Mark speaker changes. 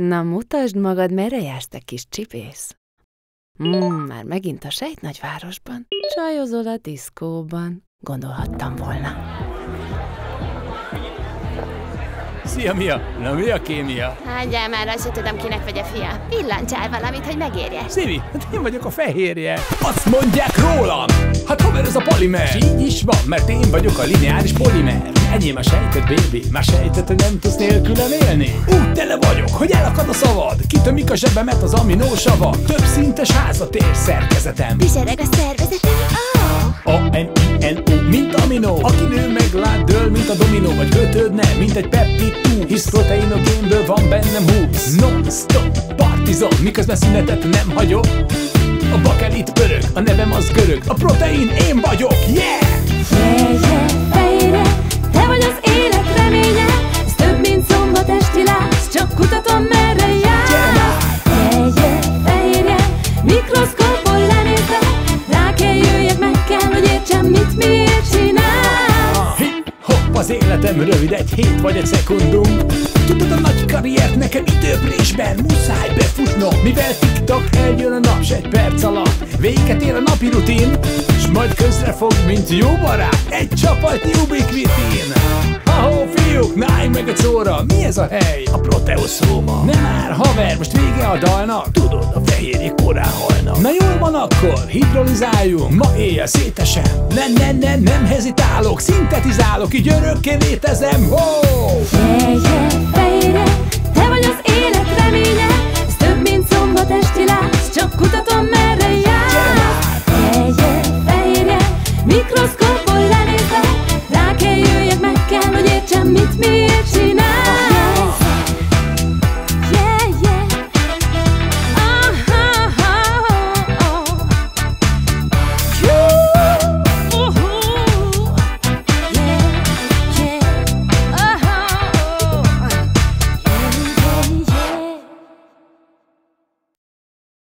Speaker 1: Na, mutasd magad, merre jársz, te kis csipész? Mm, már megint a sejt nagyvárosban. Csajozol a diszkóban. Gondolhattam volna.
Speaker 2: Szia, Mia! Na mi a kémia?
Speaker 3: Hagyjál már, azt se tudom, kinek vagy a fia. Pillancsál valamit, hogy megérje.
Speaker 2: Szívi, hát én vagyok a fehérje. Azt mondják rólam! Hát haver ez a polimer. És így is van, mert én vagyok a lineáris polimer. Enyém a sejtet, baby. Már sejtet, hogy nem tudsz nélkülem élni. Úgy tele vagyok, hogy elakad a szavad. Kitömik a zsebemet az aminósavak. Több szintes házatér szerkezetem.
Speaker 3: Bizsereg a szervezetem,
Speaker 2: oh! A n i n o mint aminó Aki nő meglát, dől, mint a dominó Vagy kötődne, mint egy peptid túl Hisz proteinogénből van bennem húsz Non-stop partizom, miközben szünetet nem hagyok A bakelit pörög, a nevem az görög A protein én vagyok, yeah!
Speaker 4: Mit miért csinál
Speaker 2: Hip, hopp, az életem rövid, egy hét vagy egy szekundum. Tudod, a nagy karriert nekem időprésben muszáj befutnom Mivel tiktak eljön a nap, egy perc alatt. Véget ér a napi rutin S majd közre fog, mint jó barát Egy csapatnyi ubiquitin Ahó, Állj meg a csóra, mi ez a hely? A Proteus Róma Nem már haver, most vége a dalnak? Tudod, a fehérjék korán halnak. Na jól van akkor, hidrolizáljunk Ma éjjel szétesem. Nem, nem, nem, nem hezitálok Szintetizálok, így örökké létezem Ho! Oh!
Speaker 4: Fejje, fejre, te vagy az élet reménye. Ez több, mint szombat esti látsz Csak kutatom, merre jársz Fejje, fejre, mikroszkópból Rá kell jöjjek, meg kell, hogy értsem, mit mi